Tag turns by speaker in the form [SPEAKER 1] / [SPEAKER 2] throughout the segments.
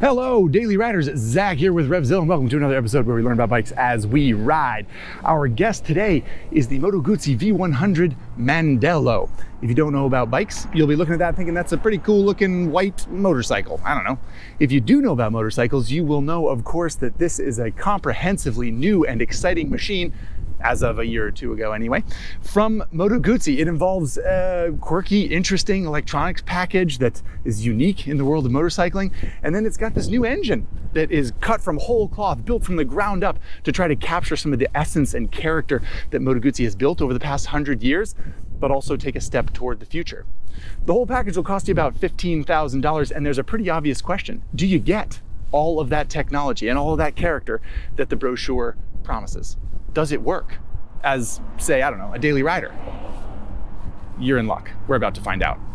[SPEAKER 1] Hello, Daily Riders. Zack here with RevZilla, and welcome to another episode where we learn about bikes as we ride. Our guest today is the Moto Guzzi V100 Mandello. If you don't know about bikes, you'll be looking at that thinking that's a pretty cool looking white motorcycle. I don't know. If you do know about motorcycles, you will know, of course, that this is a comprehensively new and exciting machine as of a year or two ago anyway, from Moto Guzzi. It involves a quirky, interesting electronics package that is unique in the world of motorcycling. And then it's got this new engine that is cut from whole cloth, built from the ground up to try to capture some of the essence and character that Moto Guzzi has built over the past hundred years, but also take a step toward the future. The whole package will cost you about $15,000, and there's a pretty obvious question. Do you get all of that technology and all of that character that the brochure promises? Does it work as, say, I don't know, a daily rider? You're in luck. We're about to find out.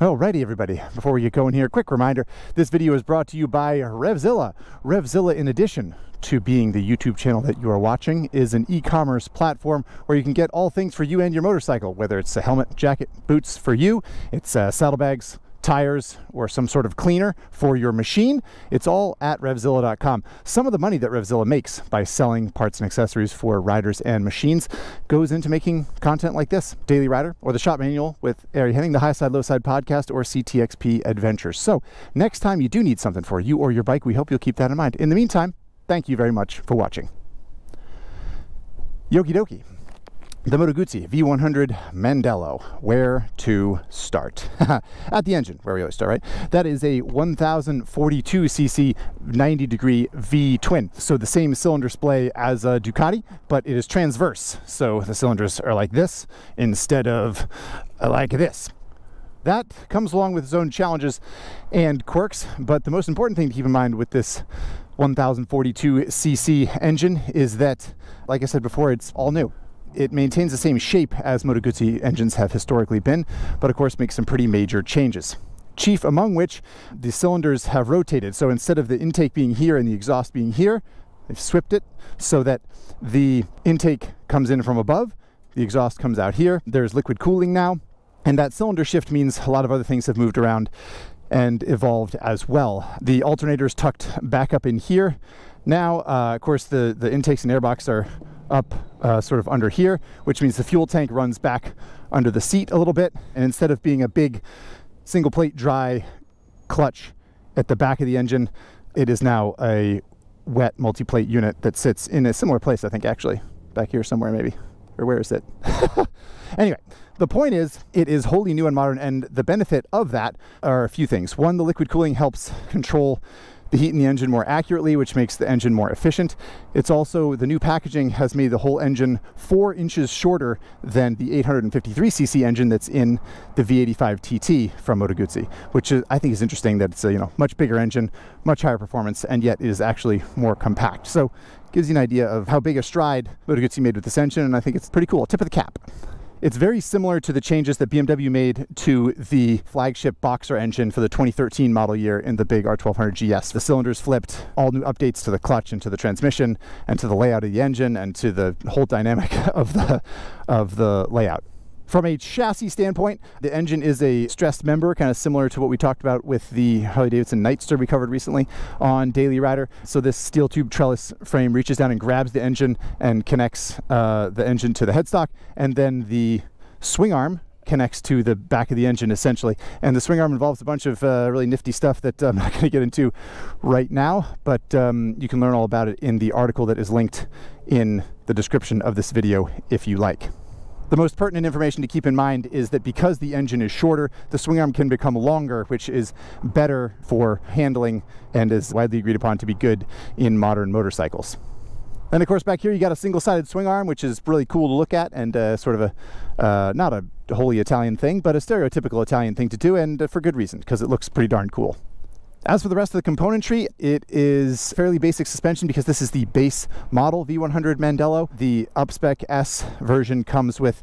[SPEAKER 1] Alrighty, everybody. Before we get going here, quick reminder this video is brought to you by RevZilla. RevZilla, in addition to being the YouTube channel that you are watching, is an e commerce platform where you can get all things for you and your motorcycle, whether it's a helmet, jacket, boots for you, it's uh, saddlebags, tires or some sort of cleaner for your machine. It's all at RevZilla.com. Some of the money that RevZilla makes by selling parts and accessories for riders and machines goes into making content like this, Daily Rider, or the Shop Manual with Ari Henning, the High Side Low Side podcast, or CTXP Adventures. So next time you do need something for you or your bike, we hope you'll keep that in mind. In the meantime, thank you very much for watching. Yoki dokie the Moto Guzzi V100 Mandello. Where to start? At the engine, where we always start, right? That is a 1042cc 90 degree V twin. So the same cylinder splay as a Ducati, but it is transverse. So the cylinders are like this instead of uh, like this. That comes along with its own challenges and quirks, but the most important thing to keep in mind with this 1042cc engine is that, like I said before, it's all new it maintains the same shape as Moto Guzzi engines have historically been, but of course makes some pretty major changes. Chief among which the cylinders have rotated. So instead of the intake being here and the exhaust being here, they've swept it so that the intake comes in from above, the exhaust comes out here. There's liquid cooling now, and that cylinder shift means a lot of other things have moved around and evolved as well. The alternator is tucked back up in here. Now, uh, of course, the, the intakes and airbox are up uh, sort of under here, which means the fuel tank runs back under the seat a little bit. And instead of being a big single plate dry clutch at the back of the engine, it is now a wet multi-plate unit that sits in a similar place, I think, actually. Back here somewhere, maybe. Or where is it? anyway, the point is, it is wholly new and modern, and the benefit of that are a few things. One, the liquid cooling helps control the heat in the engine more accurately, which makes the engine more efficient. It's also, the new packaging has made the whole engine four inches shorter than the 853cc engine that's in the V85 TT from Moto Guzzi, which is, I think is interesting that it's a you know much bigger engine, much higher performance, and yet is actually more compact. So gives you an idea of how big a stride Moto Guzzi made with this engine, and I think it's pretty cool. Tip of the cap. It's very similar to the changes that BMW made to the flagship Boxer engine for the 2013 model year in the big R1200 GS. The cylinders flipped, all new updates to the clutch and to the transmission and to the layout of the engine and to the whole dynamic of the of the layout. From a chassis standpoint, the engine is a stressed member, kind of similar to what we talked about with the Harley Davidson Nightster we covered recently on Daily Rider. So this steel tube trellis frame reaches down and grabs the engine and connects uh, the engine to the headstock, and then the swing arm connects to the back of the engine essentially. And the swing arm involves a bunch of uh, really nifty stuff that I'm not going to get into right now, but um, you can learn all about it in the article that is linked in the description of this video if you like. The most pertinent information to keep in mind is that because the engine is shorter, the swing arm can become longer, which is better for handling and is widely agreed upon to be good in modern motorcycles. And of course, back here you got a single-sided swing arm, which is really cool to look at and uh, sort of a, uh, not a wholly Italian thing, but a stereotypical Italian thing to do, and uh, for good reason, because it looks pretty darn cool. As for the rest of the componentry, it is fairly basic suspension because this is the base model V100 Mandello. The Upspec S version comes with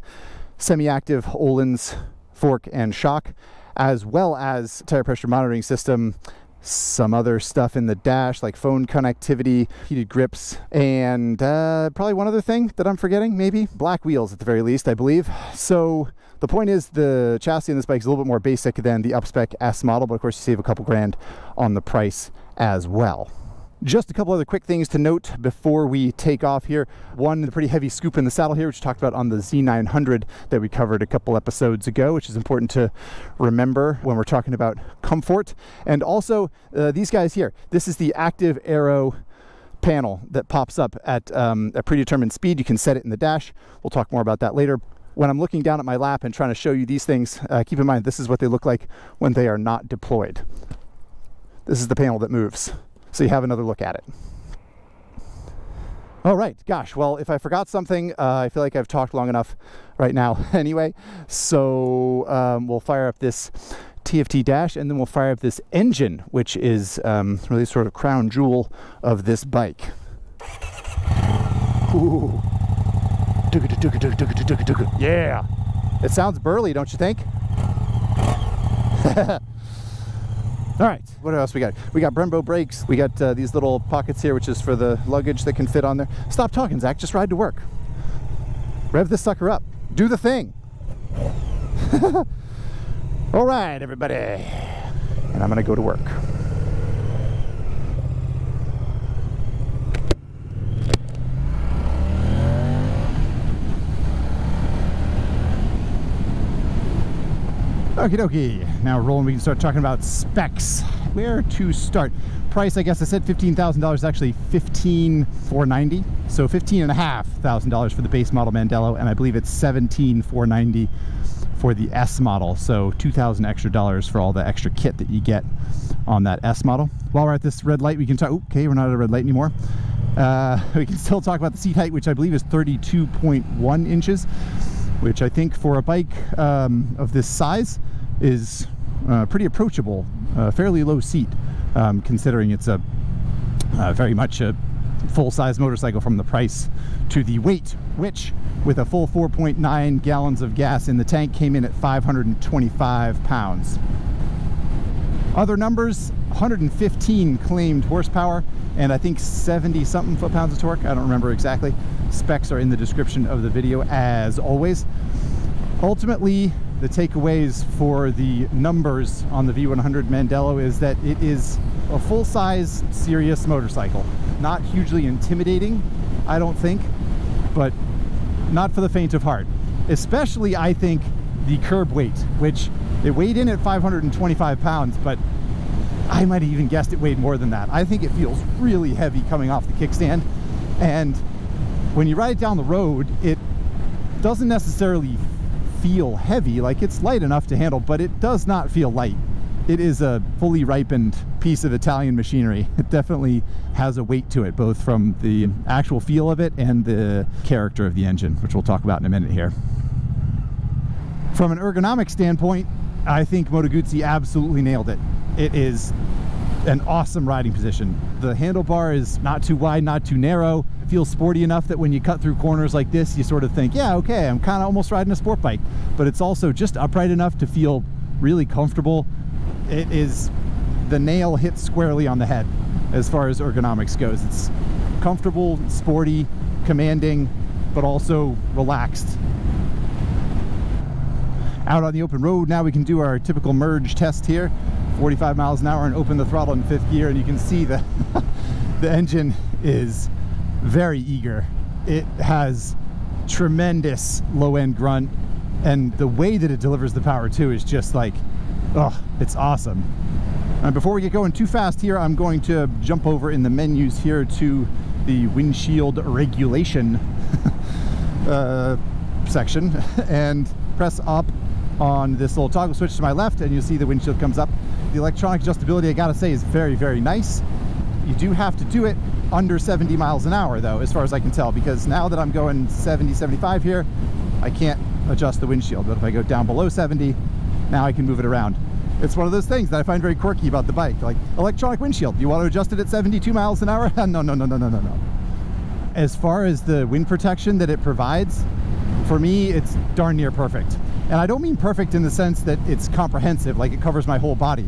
[SPEAKER 1] semi-active Öhlins fork and shock, as well as tire pressure monitoring system, some other stuff in the dash like phone connectivity, heated grips, and uh, probably one other thing that I'm forgetting, maybe black wheels at the very least, I believe. So the point is the chassis on this bike is a little bit more basic than the upspec S model, but of course you save a couple grand on the price as well. Just a couple other quick things to note before we take off here. One, the pretty heavy scoop in the saddle here, which we talked about on the Z900 that we covered a couple episodes ago, which is important to remember when we're talking about comfort. And also, uh, these guys here. This is the active aero panel that pops up at um, a predetermined speed. You can set it in the dash. We'll talk more about that later. When I'm looking down at my lap and trying to show you these things, uh, keep in mind this is what they look like when they are not deployed. This is the panel that moves so you have another look at it. All right, gosh, well, if I forgot something, uh, I feel like I've talked long enough right now anyway. So um, we'll fire up this TFT dash and then we'll fire up this engine, which is um, really sort of crown jewel of this bike. Ooh. Yeah. It sounds burly, don't you think? All right, what else we got? We got Brembo brakes. We got uh, these little pockets here, which is for the luggage that can fit on there. Stop talking, Zack. Just ride to work. Rev this sucker up. Do the thing. All right, everybody. And I'm going to go to work. Okie dokie. Now rolling, we can start talking about specs. Where to start? Price, I guess I said $15,000, actually 15,490. So $15,500 for the base model Mandello, and I believe it's 17,490 for the S model. So 2000 extra dollars for all the extra kit that you get on that S model. While we're at this red light, we can talk, okay, we're not at a red light anymore. Uh, we can still talk about the seat height, which I believe is 32.1 inches which I think for a bike um, of this size is uh, pretty approachable, uh, fairly low seat, um, considering it's a uh, very much a full-size motorcycle from the price to the weight, which with a full 4.9 gallons of gas in the tank came in at 525 pounds. Other numbers, 115 claimed horsepower and I think 70 something foot-pounds of torque. I don't remember exactly. Specs are in the description of the video as always. Ultimately, the takeaways for the numbers on the V100 Mandello is that it is a full-size serious motorcycle. Not hugely intimidating, I don't think, but not for the faint of heart. Especially, I think, the curb weight, which it weighed in at 525 pounds, but I might have even guessed it weighed more than that. I think it feels really heavy coming off the kickstand. And when you ride it down the road, it doesn't necessarily feel heavy. Like it's light enough to handle, but it does not feel light. It is a fully ripened piece of Italian machinery. It definitely has a weight to it, both from the actual feel of it and the character of the engine, which we'll talk about in a minute here. From an ergonomic standpoint, I think Moto Guzzi absolutely nailed it. It is an awesome riding position. The handlebar is not too wide, not too narrow. It feels sporty enough that when you cut through corners like this, you sort of think, yeah, okay, I'm kind of almost riding a sport bike. But it's also just upright enough to feel really comfortable. It is the nail hit squarely on the head as far as ergonomics goes. It's comfortable, sporty, commanding, but also relaxed out on the open road now we can do our typical merge test here 45 miles an hour and open the throttle in fifth gear and you can see that the engine is very eager. It has tremendous low end grunt and the way that it delivers the power too is just like, oh, it's awesome. And before we get going too fast here, I'm going to jump over in the menus here to the windshield regulation uh, section and press up on this little toggle switch to my left and you'll see the windshield comes up. The electronic adjustability, I gotta say, is very, very nice. You do have to do it under 70 miles an hour though, as far as I can tell, because now that I'm going 70, 75 here, I can't adjust the windshield. But if I go down below 70, now I can move it around. It's one of those things that I find very quirky about the bike. Like electronic windshield, you want to adjust it at 72 miles an hour? no, no, no, no, no, no, no. As far as the wind protection that it provides, for me, it's darn near perfect. And I don't mean perfect in the sense that it's comprehensive, like it covers my whole body.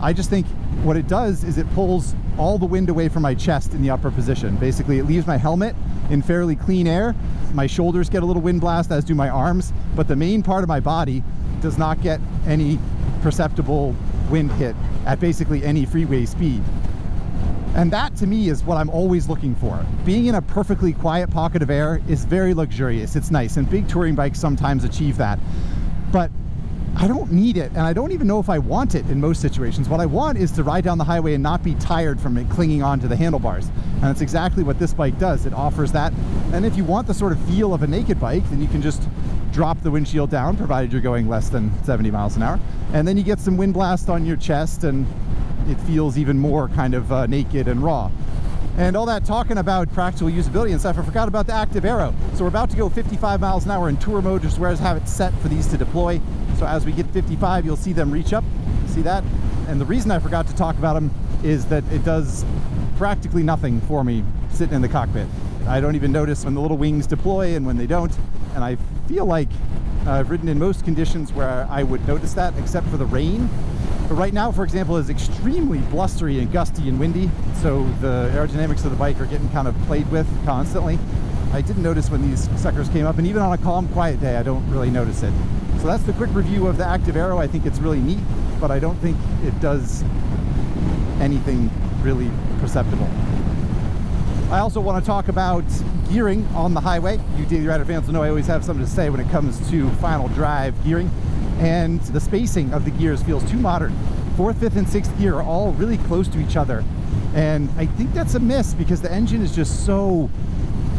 [SPEAKER 1] I just think what it does is it pulls all the wind away from my chest in the upper position. Basically, it leaves my helmet in fairly clean air. My shoulders get a little wind blast, as do my arms, but the main part of my body does not get any perceptible wind hit at basically any freeway speed. And that to me is what I'm always looking for. Being in a perfectly quiet pocket of air is very luxurious. It's nice. And big touring bikes sometimes achieve that. But I don't need it, and I don't even know if I want it in most situations. What I want is to ride down the highway and not be tired from it clinging onto the handlebars. And that's exactly what this bike does. It offers that. And if you want the sort of feel of a naked bike, then you can just drop the windshield down, provided you're going less than 70 miles an hour. And then you get some wind blast on your chest and it feels even more kind of uh, naked and raw. And all that talking about practical usability and stuff, I forgot about the active aero. So we're about to go 55 miles an hour in tour mode, just where I have it set for these to deploy. So as we get 55, you'll see them reach up, see that? And the reason I forgot to talk about them is that it does practically nothing for me sitting in the cockpit. I don't even notice when the little wings deploy and when they don't. And I feel like I've ridden in most conditions where I would notice that, except for the rain. But right now, for example, is extremely blustery and gusty and windy, so the aerodynamics of the bike are getting kind of played with constantly. I didn't notice when these suckers came up, and even on a calm, quiet day, I don't really notice it. So that's the quick review of the Active Aero. I think it's really neat, but I don't think it does anything really perceptible. I also want to talk about gearing on the highway. You daily rider fans will know I always have something to say when it comes to final drive gearing and the spacing of the gears feels too modern. Fourth, fifth, and sixth gear are all really close to each other. And I think that's a miss because the engine is just so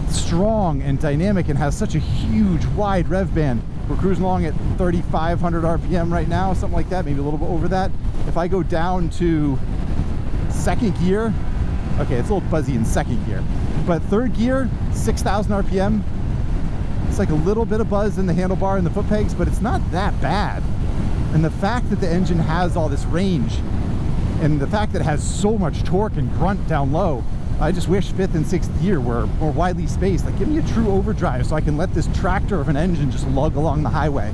[SPEAKER 1] strong and dynamic and has such a huge wide rev band. We're cruising along at 3,500 RPM right now, something like that, maybe a little bit over that. If I go down to second gear, okay, it's a little fuzzy in second gear, but third gear, 6,000 RPM, it's like a little bit of buzz in the handlebar and the foot pegs, but it's not that bad. And the fact that the engine has all this range and the fact that it has so much torque and grunt down low, I just wish fifth and sixth gear were more widely spaced. Like give me a true overdrive so I can let this tractor of an engine just lug along the highway.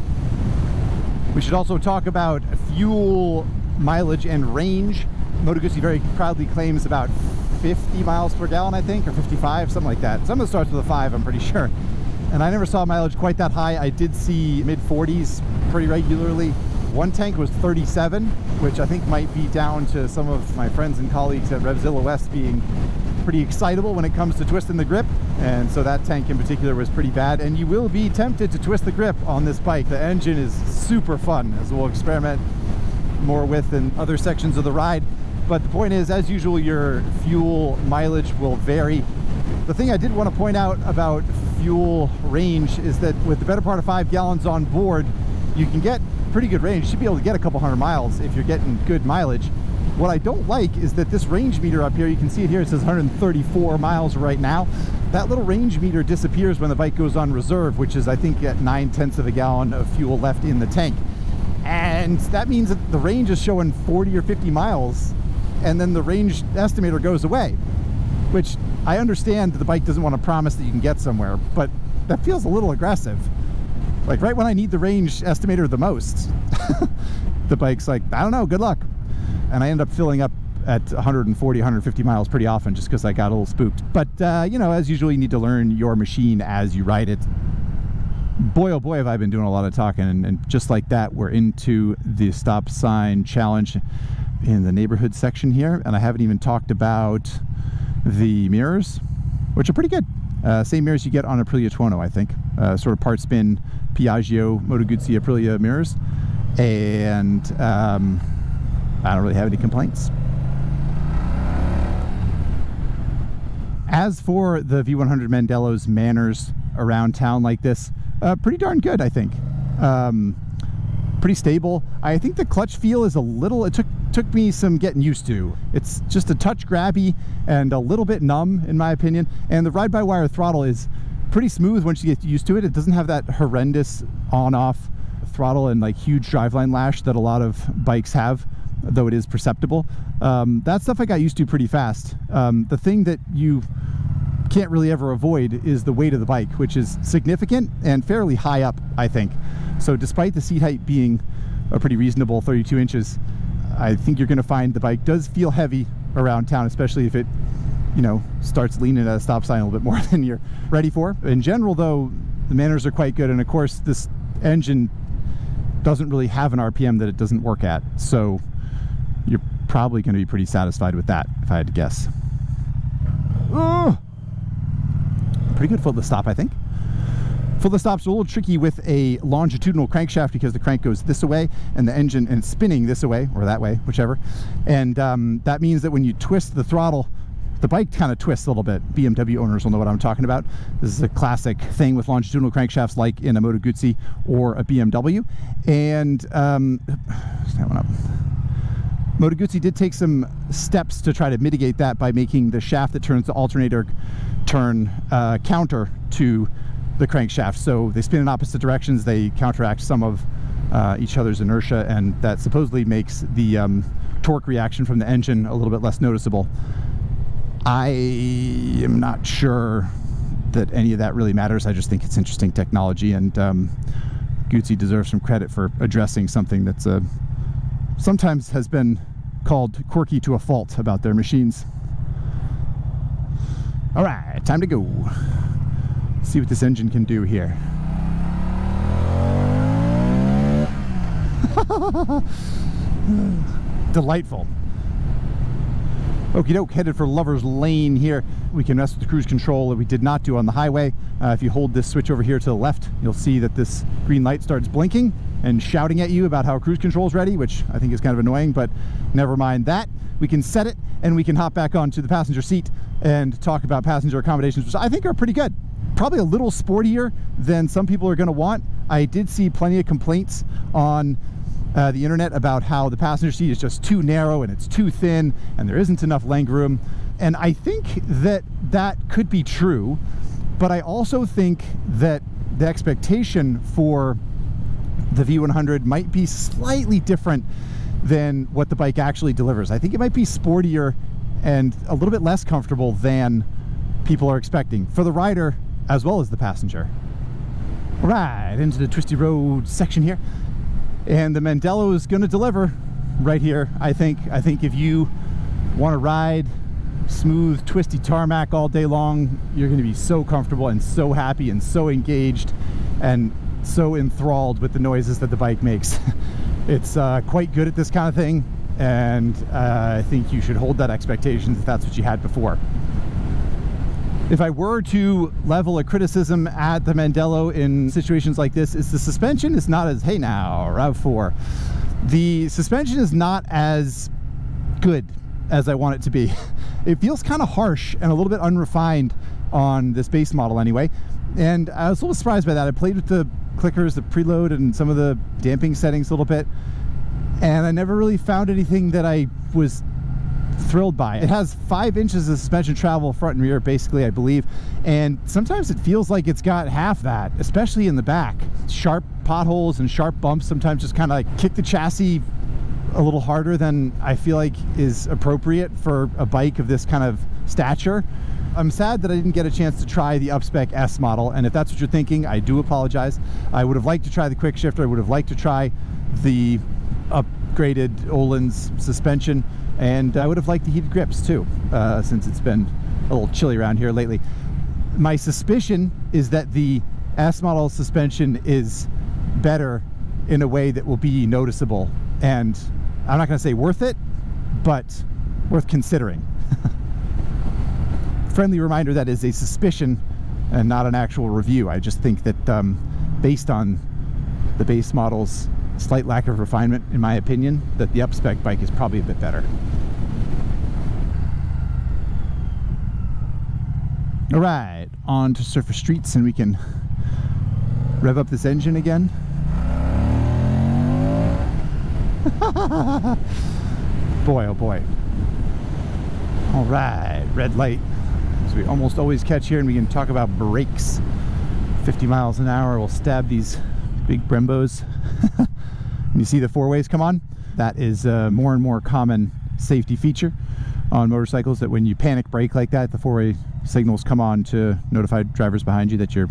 [SPEAKER 1] We should also talk about fuel mileage and range. Moto Guzzi very proudly claims about 50 miles per gallon, I think, or 55, something like that. Some of it starts with a five, I'm pretty sure and I never saw mileage quite that high. I did see mid 40s pretty regularly. One tank was 37, which I think might be down to some of my friends and colleagues at Revzilla West being pretty excitable when it comes to twisting the grip. And so that tank in particular was pretty bad. And you will be tempted to twist the grip on this bike. The engine is super fun, as we'll experiment more with in other sections of the ride. But the point is, as usual, your fuel mileage will vary. The thing I did want to point out about fuel range is that with the better part of five gallons on board, you can get pretty good range. You should be able to get a couple hundred miles if you're getting good mileage. What I don't like is that this range meter up here, you can see it here, it says 134 miles right now. That little range meter disappears when the bike goes on reserve, which is I think at nine tenths of a gallon of fuel left in the tank. And that means that the range is showing 40 or 50 miles and then the range estimator goes away which I understand the bike doesn't want to promise that you can get somewhere, but that feels a little aggressive. Like right when I need the range estimator the most, the bike's like, I don't know, good luck. And I end up filling up at 140, 150 miles pretty often just because I got a little spooked. But, uh, you know, as usual, you need to learn your machine as you ride it. Boy, oh boy, have I been doing a lot of talking. And, and just like that, we're into the stop sign challenge in the neighborhood section here. And I haven't even talked about the mirrors, which are pretty good. Uh, same mirrors you get on Aprilia Tuono, I think. Uh, sort of part spin Piaggio Moto Guzzi Aprilia mirrors. And um, I don't really have any complaints. As for the V100 Mandello's manners around town like this, uh, pretty darn good, I think. Um, pretty stable. I think the clutch feel is a little, it took took me some getting used to. It's just a touch grabby and a little bit numb in my opinion. And the ride-by-wire throttle is pretty smooth once you get used to it. It doesn't have that horrendous on-off throttle and like huge driveline lash that a lot of bikes have, though it is perceptible. Um, that stuff I got used to pretty fast. Um, the thing that you can't really ever avoid is the weight of the bike, which is significant and fairly high up, I think. So despite the seat height being a pretty reasonable 32 inches, I think you're going to find the bike does feel heavy around town, especially if it, you know, starts leaning at a stop sign a little bit more than you're ready for. In general, though, the manners are quite good, and of course, this engine doesn't really have an RPM that it doesn't work at, so you're probably going to be pretty satisfied with that, if I had to guess. Oh, pretty good foot stop, I think. Foot stop's a little tricky with a longitudinal crankshaft because the crank goes this way and the engine and spinning this way or that way, whichever. And um, that means that when you twist the throttle, the bike kind of twists a little bit. BMW owners will know what I'm talking about. This is a classic thing with longitudinal crankshafts like in a Moto Guzzi or a BMW. And um, one up. Moto Guzzi did take some steps to try to mitigate that by making the shaft that turns the alternator turn uh, counter to the crankshaft. So they spin in opposite directions. They counteract some of uh, each other's inertia, and that supposedly makes the um, torque reaction from the engine a little bit less noticeable. I am not sure that any of that really matters. I just think it's interesting technology, and um, Guzzi deserves some credit for addressing something that's uh, sometimes has been called quirky to a fault about their machines. All right, time to go see what this engine can do here. Delightful. Okie doke, headed for Lover's Lane here. We can mess with the cruise control that we did not do on the highway. Uh, if you hold this switch over here to the left, you'll see that this green light starts blinking and shouting at you about how cruise control is ready, which I think is kind of annoying, but never mind that. We can set it and we can hop back onto the passenger seat and talk about passenger accommodations, which I think are pretty good probably a little sportier than some people are going to want. I did see plenty of complaints on uh, the internet about how the passenger seat is just too narrow and it's too thin and there isn't enough leg room. And I think that that could be true, but I also think that the expectation for the V100 might be slightly different than what the bike actually delivers. I think it might be sportier and a little bit less comfortable than people are expecting. For the rider, as well as the passenger. Right into the twisty road section here. And the Mandello is gonna deliver right here, I think. I think if you wanna ride smooth, twisty tarmac all day long, you're gonna be so comfortable and so happy and so engaged and so enthralled with the noises that the bike makes. it's uh, quite good at this kind of thing and uh, I think you should hold that expectation if that's what you had before. If I were to level a criticism at the Mandello in situations like this, is the suspension is not as, hey now, RAV4. The suspension is not as good as I want it to be. It feels kind of harsh and a little bit unrefined on this base model anyway. And I was a little surprised by that. I played with the clickers, the preload, and some of the damping settings a little bit. And I never really found anything that I was thrilled by. It It has five inches of suspension travel front and rear, basically, I believe. And sometimes it feels like it's got half that, especially in the back. Sharp potholes and sharp bumps sometimes just kind of like kick the chassis a little harder than I feel like is appropriate for a bike of this kind of stature. I'm sad that I didn't get a chance to try the Upspec S model, and if that's what you're thinking, I do apologize. I would have liked to try the quick shifter. I would have liked to try the upgraded Öhlins suspension. And I would have liked the heated grips too, uh, since it's been a little chilly around here lately. My suspicion is that the S model suspension is better in a way that will be noticeable. And I'm not going to say worth it, but worth considering. Friendly reminder that is a suspicion and not an actual review. I just think that um, based on the base model's slight lack of refinement, in my opinion, that the upspec bike is probably a bit better. All right, on to surface streets and we can rev up this engine again. boy, oh boy. All right, red light. So we almost always catch here and we can talk about brakes. 50 miles an hour will stab these big Brembos. you see the four ways come on? That is a more and more common safety feature on motorcycles that when you panic brake like that, the four-way signals come on to notify drivers behind you that you're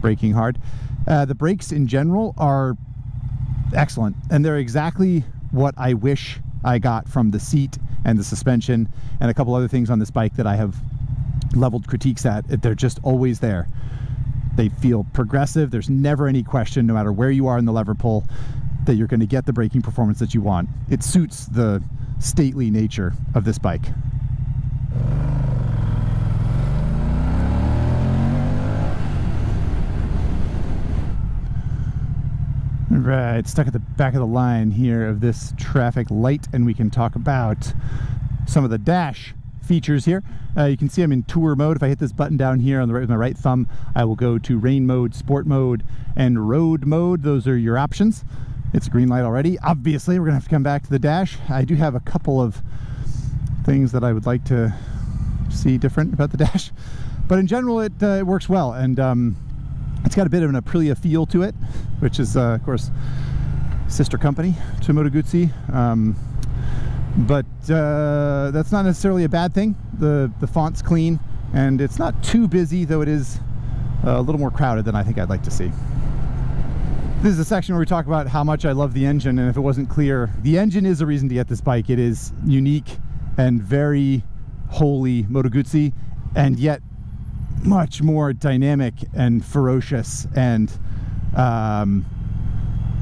[SPEAKER 1] braking hard. Uh, the brakes in general are excellent and they're exactly what I wish I got from the seat and the suspension and a couple other things on this bike that I have leveled critiques at. They're just always there. They feel progressive. There's never any question, no matter where you are in the lever pull, that you're going to get the braking performance that you want. It suits the stately nature of this bike. Right, stuck at the back of the line here of this traffic light, and we can talk about some of the dash features here. Uh, you can see I'm in tour mode. If I hit this button down here on the right with my right thumb, I will go to rain mode, sport mode, and road mode. Those are your options. It's a green light already. Obviously, we're gonna have to come back to the dash. I do have a couple of things that I would like to see different about the dash, but in general, it, uh, it works well. And um, it's got a bit of an Aprilia feel to it, which is, uh, of course, sister company to Moto Guzzi. Um, but uh, that's not necessarily a bad thing. The, the font's clean and it's not too busy, though it is a little more crowded than I think I'd like to see. This is a section where we talk about how much I love the engine, and if it wasn't clear, the engine is a reason to get this bike. It is unique and very wholly Moto Guzzi, and yet much more dynamic and ferocious and um,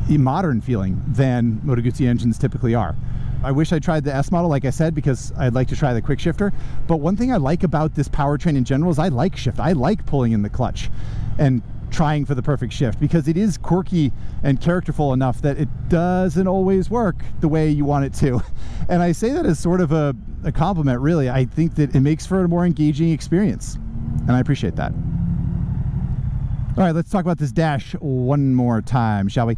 [SPEAKER 1] modern feeling than Moto Guzzi engines typically are. I wish I tried the S model, like I said, because I'd like to try the quick shifter. But one thing I like about this powertrain in general is I like shift. I like pulling in the clutch and trying for the perfect shift because it is quirky and characterful enough that it doesn't always work the way you want it to. And I say that as sort of a, a compliment, really. I think that it makes for a more engaging experience and I appreciate that. All right, let's talk about this dash one more time, shall we?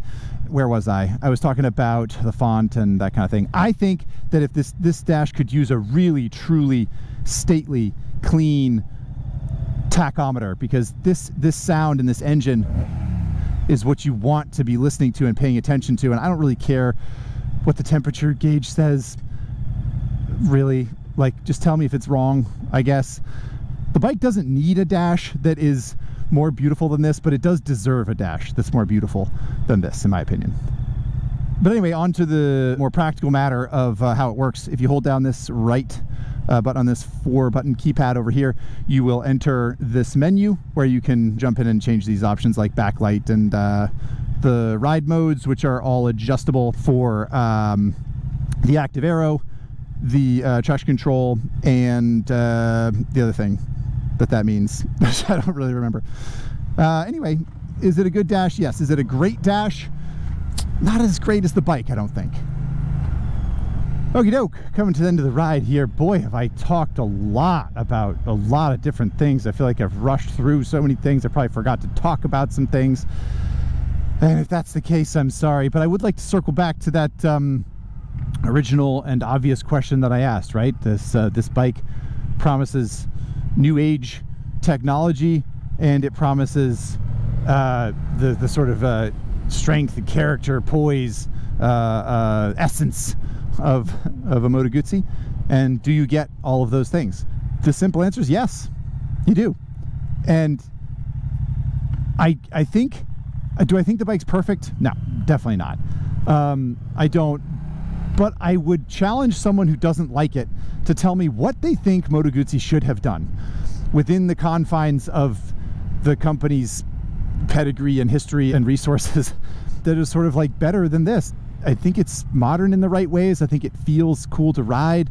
[SPEAKER 1] Where was I? I was talking about the font and that kind of thing. I think that if this this dash could use a really, truly stately, clean tachometer, because this this sound and this engine is what you want to be listening to and paying attention to. And I don't really care what the temperature gauge says. Really, like, just tell me if it's wrong. I guess. The bike doesn't need a dash that is more beautiful than this, but it does deserve a dash that's more beautiful than this, in my opinion. But anyway, on to the more practical matter of uh, how it works. If you hold down this right uh, button on this four button keypad over here, you will enter this menu where you can jump in and change these options like backlight and uh, the ride modes, which are all adjustable for um, the active aero, the uh, traction control, and uh, the other thing that that means. I don't really remember. Uh, anyway, is it a good dash? Yes. Is it a great dash? Not as great as the bike, I don't think. Okie doke, coming to the end of the ride here. Boy, have I talked a lot about a lot of different things. I feel like I've rushed through so many things. I probably forgot to talk about some things. And if that's the case, I'm sorry. But I would like to circle back to that um, original and obvious question that I asked, right? This, uh, this bike promises new age technology and it promises uh, the, the sort of uh, strength, character, poise, uh, uh, essence of, of a Moto Guzzi. And do you get all of those things? The simple answer is yes, you do. And I, I think, do I think the bike's perfect? No, definitely not. Um, I don't, but I would challenge someone who doesn't like it to tell me what they think Moto Guzzi should have done within the confines of the company's pedigree and history and resources that is sort of like better than this. I think it's modern in the right ways. I think it feels cool to ride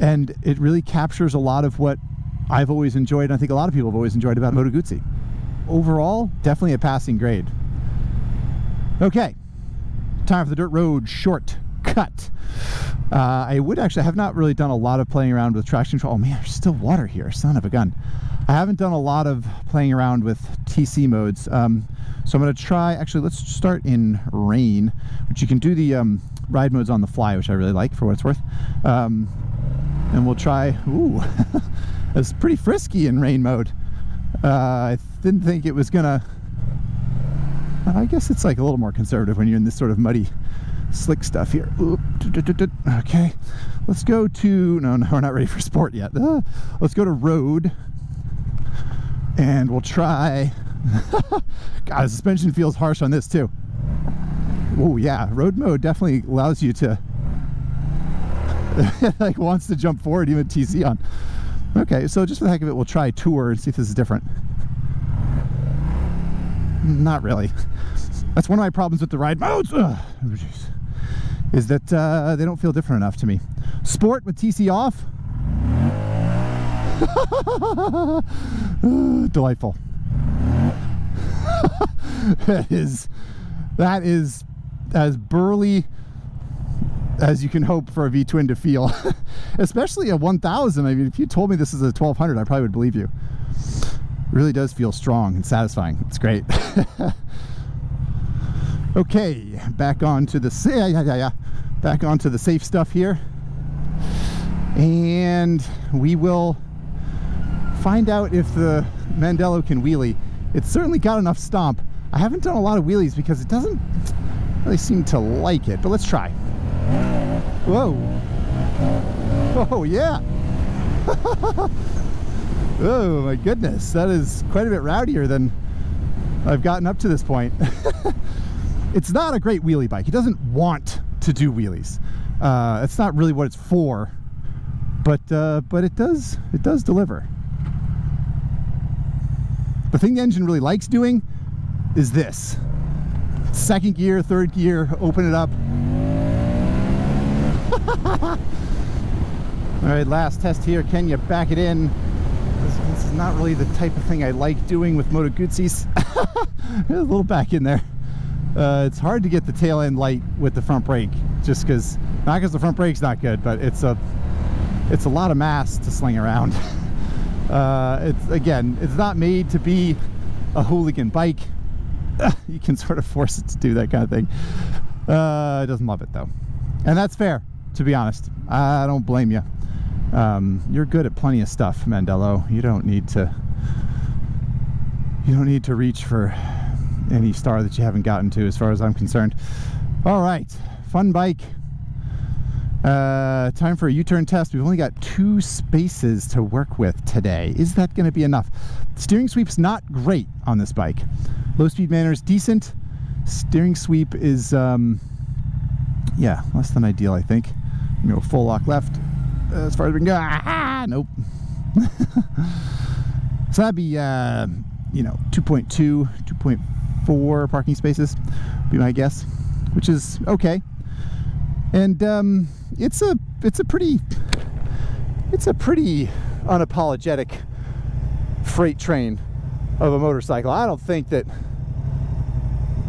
[SPEAKER 1] and it really captures a lot of what I've always enjoyed and I think a lot of people have always enjoyed about Moto Guzzi. Overall, definitely a passing grade. Okay, time for the dirt road short cut. Uh, I would actually have not really done a lot of playing around with traction control. Oh man, there's still water here, son of a gun. I haven't done a lot of playing around with TC modes. Um, so I'm going to try, actually, let's start in rain, which you can do the um, ride modes on the fly, which I really like for what it's worth. Um, and we'll try, ooh, it's pretty frisky in rain mode. Uh, I didn't think it was going to, I guess it's like a little more conservative when you're in this sort of muddy slick stuff here. Okay, let's go to, no, no, we're not ready for sport yet. Uh, let's go to road and we'll try, God, the suspension feels harsh on this too. Oh yeah, road mode definitely allows you to like wants to jump forward even TC on. Okay, so just for the heck of it, we'll try tour and see if this is different. Not really. That's one of my problems with the ride modes. Ugh, is that uh, they don't feel different enough to me. Sport with TC off. Delightful. that is that is as burly as you can hope for a V-twin to feel, especially a 1000. I mean, if you told me this is a 1200, I probably would believe you. It really does feel strong and satisfying. It's great. okay, back on to the yeah, yeah, yeah, yeah. Back onto the safe stuff here, and we will find out if the Mandello can wheelie. It's certainly got enough stomp. I haven't done a lot of wheelies because it doesn't really seem to like it, but let's try. Whoa. Oh, yeah. oh, my goodness. That is quite a bit rowdier than I've gotten up to this point. it's not a great wheelie bike. It doesn't want to do wheelies. Uh, it's not really what it's for, but uh, but it does it does deliver. The thing the engine really likes doing is this. Second gear, third gear, open it up. All right, last test here. Can you back it in? This, this is not really the type of thing I like doing with Moto Guzzi's. A little back in there. Uh, it's hard to get the tail end light with the front brake, just because, not because the front brake's not good, but it's a, it's a lot of mass to sling around. Uh, it's again, it's not made to be a hooligan bike. you can sort of force it to do that kind of thing. Uh, it doesn't love it though, and that's fair. To be honest, I don't blame you. Um, you're good at plenty of stuff, Mandello. You don't need to. You don't need to reach for any star that you haven't gotten to, as far as I'm concerned. All right, fun bike. Uh, time for a U-turn test. We've only got two spaces to work with today. Is that going to be enough? Steering sweep's not great on this bike. Low speed manner is decent. Steering sweep is, um, yeah, less than ideal, I think. You know, full lock left uh, as far as we can go. Ah, nope. so that'd be, uh, you know, 2.2, 2.4 parking spaces, be my guess, which is okay and um, it's a it's a pretty it's a pretty unapologetic freight train of a motorcycle. I don't think that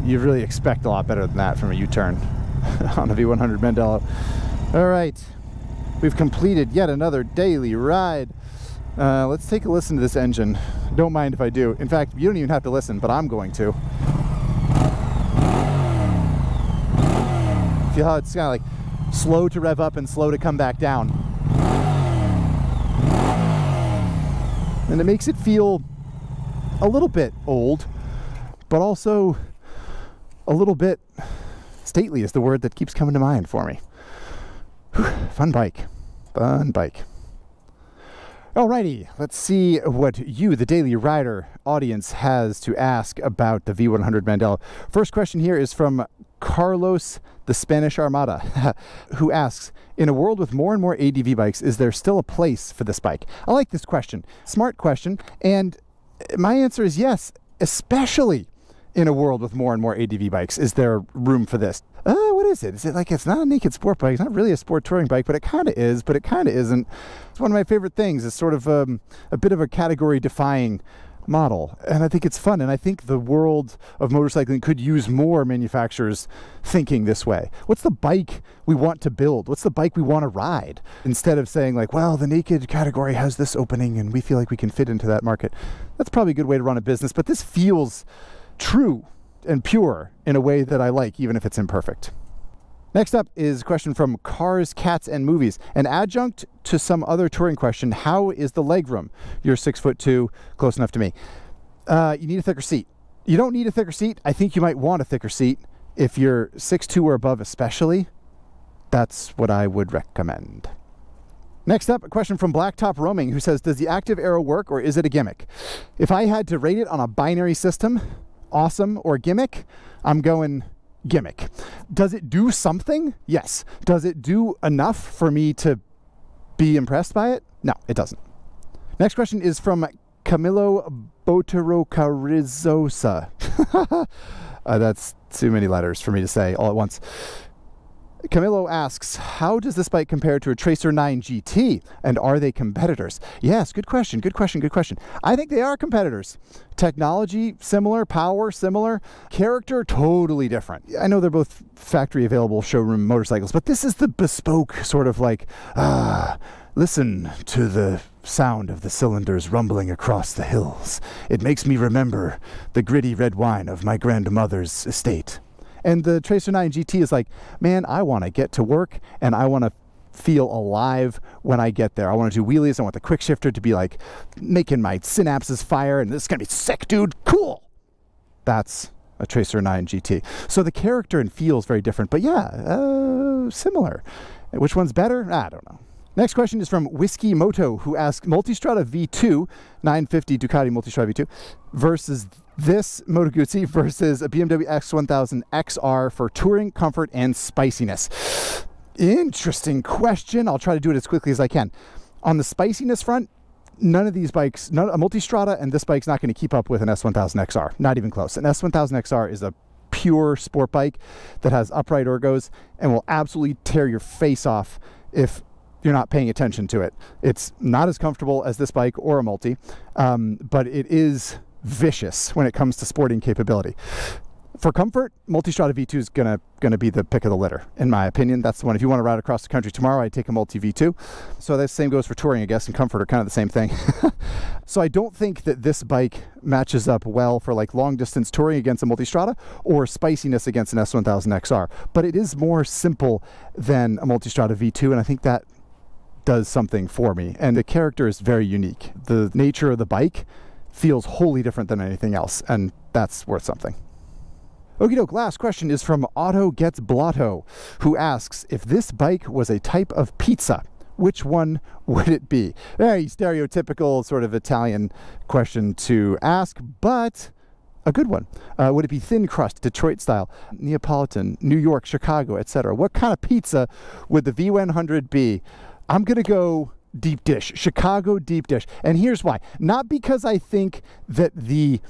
[SPEAKER 1] you really expect a lot better than that from a U-turn on a V100 Mandello. All right, we've completed yet another daily ride. Uh, let's take a listen to this engine. Don't mind if I do. In fact, you don't even have to listen, but I'm going to. Feel how it's kind of like slow to rev up and slow to come back down. And it makes it feel a little bit old, but also a little bit stately is the word that keeps coming to mind for me. Whew, fun bike. Fun bike. Alrighty, let's see what you, the Daily Rider audience, has to ask about the V100 Mandello. First question here is from Carlos, the Spanish Armada, who asks, in a world with more and more ADV bikes, is there still a place for this bike? I like this question. Smart question. And my answer is yes, especially in a world with more and more ADV bikes. Is there room for this? Uh, what is it? Is it like it's not a naked sport bike? It's not really a sport touring bike, but it kind of is, but it kind of isn't. It's one of my favorite things. It's sort of um, a bit of a category defying model. And I think it's fun. And I think the world of motorcycling could use more manufacturers thinking this way. What's the bike we want to build? What's the bike we want to ride? Instead of saying, like, well, the naked category has this opening and we feel like we can fit into that market. That's probably a good way to run a business. But this feels true and pure in a way that I like, even if it's imperfect. Next up is a question from Cars, Cats, and Movies. An adjunct to some other touring question How is the legroom? You're six foot two, close enough to me. Uh, you need a thicker seat. You don't need a thicker seat. I think you might want a thicker seat if you're six two or above, especially. That's what I would recommend. Next up, a question from Blacktop Roaming who says Does the active aero work or is it a gimmick? If I had to rate it on a binary system, awesome or gimmick, I'm going gimmick. Does it do something? Yes. Does it do enough for me to be impressed by it? No, it doesn't. Next question is from Camilo Botero Carrizosa. uh, that's too many letters for me to say all at once. Camilo asks, how does this bike compare to a Tracer 9 GT? And are they competitors? Yes, good question, good question, good question. I think they are competitors. Technology similar, power similar, character totally different. I know they're both factory available showroom motorcycles, but this is the bespoke sort of like, ah, listen to the sound of the cylinders rumbling across the hills. It makes me remember the gritty red wine of my grandmother's estate. And the Tracer 9 GT is like, man, I want to get to work and I want to feel alive when I get there. I want to do wheelies. I want the quick shifter to be like making my synapses fire and this is going to be sick, dude. Cool. That's a Tracer 9 GT. So the character and feel is very different, but yeah, uh, similar. Which one's better? I don't know. Next question is from Whiskey Moto, who asks Multistrada V2, 950 Ducati Multistrada V2, versus this Moto Guzzi versus a BMW S1000 XR for touring, comfort, and spiciness. Interesting question. I'll try to do it as quickly as I can. On the spiciness front, none of these bikes, none, a Multistrada and this bike's not going to keep up with an S1000 XR. Not even close. An S1000 XR is a pure sport bike that has upright ergos and will absolutely tear your face off if you're not paying attention to it. It's not as comfortable as this bike or a multi, um, but it is vicious when it comes to sporting capability. For comfort, Multistrada V2 is gonna gonna be the pick of the litter, in my opinion. That's the one. If you want to ride across the country tomorrow, I'd take a Multi V2. So the same goes for touring, I guess, and comfort are kind of the same thing. so I don't think that this bike matches up well for like long distance touring against a Multistrada or spiciness against an S1000 XR. But it is more simple than a Multistrada V2, and I think that does something for me. And the character is very unique. The nature of the bike feels wholly different than anything else, and that's worth something. Okie doke, last question is from Otto Gets Blotto, who asks if this bike was a type of pizza, which one would it be? Very stereotypical sort of Italian question to ask, but a good one. Uh, would it be thin crust, Detroit style, Neapolitan, New York, Chicago, etc.? What kind of pizza would the V100 be? I'm going to go deep dish, Chicago deep dish. And here's why. Not because I think that the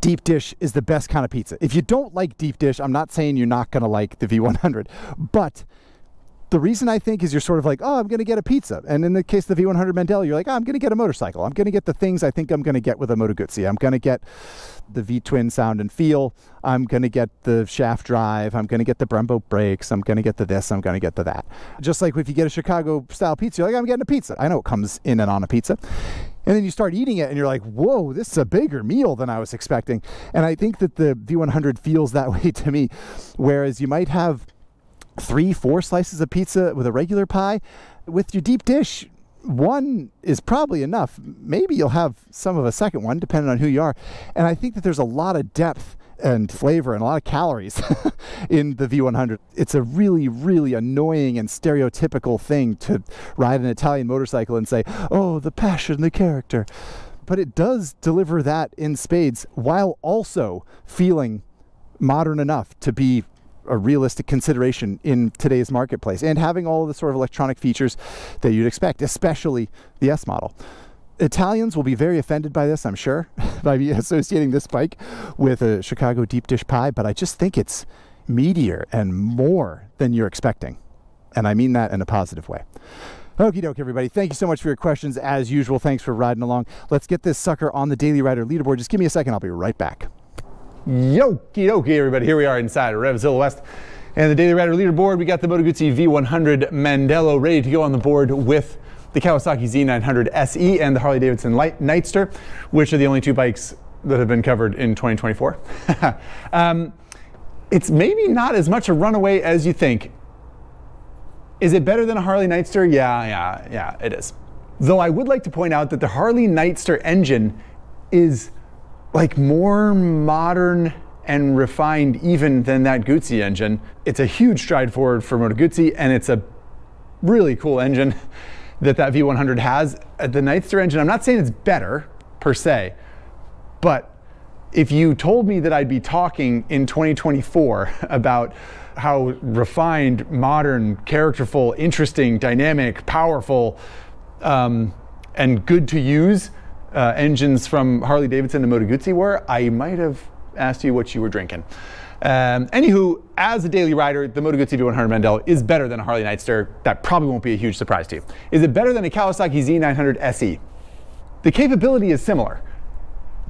[SPEAKER 1] deep dish is the best kind of pizza. If you don't like deep dish, I'm not saying you're not going to like the V100, but the reason I think is you're sort of like, oh, I'm going to get a pizza. And in the case of the V100 Mandello, you're like, oh, I'm going to get a motorcycle. I'm going to get the things I think I'm going to get with a Moto Guzzi. I'm going to get the V-twin sound and feel. I'm going to get the shaft drive. I'm going to get the Brembo brakes. I'm going to get the this. I'm going to get the that. Just like if you get a Chicago style pizza, you're like, I'm getting a pizza. I know it comes in and on a pizza. And then you start eating it and you're like, whoa, this is a bigger meal than I was expecting. And I think that the V100 feels that way to me. Whereas you might have three, four slices of pizza with a regular pie. With your deep dish, one is probably enough. Maybe you'll have some of a second one, depending on who you are. And I think that there's a lot of depth and flavor and a lot of calories in the V100. It's a really, really annoying and stereotypical thing to ride an Italian motorcycle and say, oh, the passion, the character. But it does deliver that in spades while also feeling modern enough to be a realistic consideration in today's marketplace and having all the sort of electronic features that you'd expect, especially the S model. Italians will be very offended by this, I'm sure, by me associating this bike with a Chicago deep dish pie, but I just think it's meatier and more than you're expecting. And I mean that in a positive way. Okie doke, everybody. Thank you so much for your questions. As usual, thanks for riding along. Let's get this sucker on the Daily Rider leaderboard. Just give me a second, I'll be right back.
[SPEAKER 2] Yoki dokie, everybody. Here we are inside Revzilla West. And the Daily Rider leaderboard, we got the Moto Guzzi V100 Mandello ready to go on the board with the Kawasaki Z900 SE and the Harley Davidson Light Nightster, which are the only two bikes that have been covered in 2024. um, it's maybe not as much a runaway as you think. Is it better than a Harley Nightster? Yeah, yeah, yeah, it is. Though I would like to point out that the Harley Nightster engine is like more modern and refined even than that Guzzi engine. It's a huge stride forward for Moto Guzzi and it's a really cool engine that that V100 has. Uh, the Nightster engine, I'm not saying it's better per se, but if you told me that I'd be talking in 2024 about how refined, modern, characterful, interesting, dynamic, powerful, um, and good to use uh, engines from Harley Davidson and Moto Guzzi were, I might have asked you what you were drinking. Um, anywho, as a daily rider, the Moto Guzzi V100 Mandello is better than a Harley Nightster. That probably won't be a huge surprise to you. Is it better than a Kawasaki Z900 SE? The capability is similar.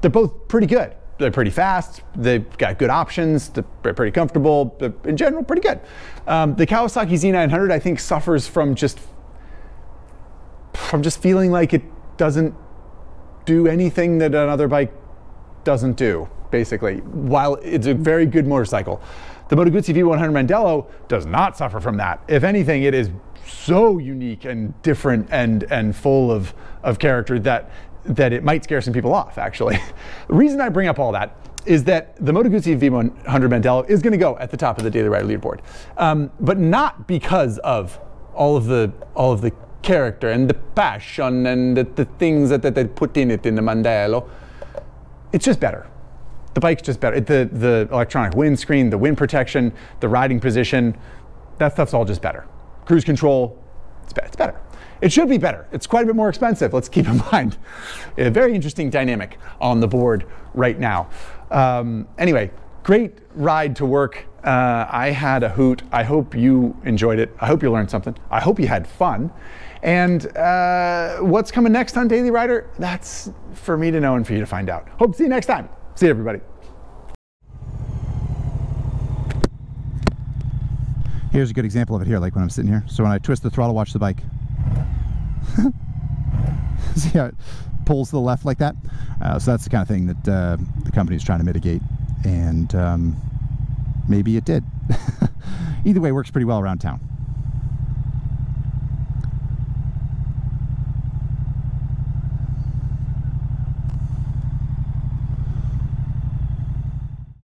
[SPEAKER 2] They're both pretty good. They're pretty fast. They've got good options. They're pretty comfortable. They're, in general, pretty good. Um, the Kawasaki Z900, I think, suffers from just from just feeling like it doesn't do anything that another bike doesn't do basically, while it's a very good motorcycle. The Moto Guzzi V100 Mandello does not suffer from that. If anything, it is so unique and different and, and full of, of character that, that it might scare some people off, actually. the reason I bring up all that is that the Moto Guzzi V100 Mandello is going to go at the top of the Daily Rider leaderboard, um, but not because of all of the all of the character and the passion and the, the things that, that they put in it in the Mandello. It's just better the bike's just better. The, the electronic windscreen, the wind protection, the riding position, that stuff's all just better. Cruise control, it's, be it's better. It should be better. It's quite a bit more expensive. Let's keep in mind. A very interesting dynamic on the board right now. Um, anyway, great ride to work. Uh, I had a hoot. I hope you enjoyed it. I hope you learned something. I hope you had fun. And uh, what's coming next on Daily Rider? That's for me to know and for you to find out. Hope to see you next time. See you, everybody.
[SPEAKER 1] Here's a good example of it here, like when I'm sitting here. So when I twist the throttle, watch the bike. See how it pulls to the left like that? Uh, so that's the kind of thing that uh, the company is trying to mitigate. And um, maybe it did. Either way, works pretty well around town.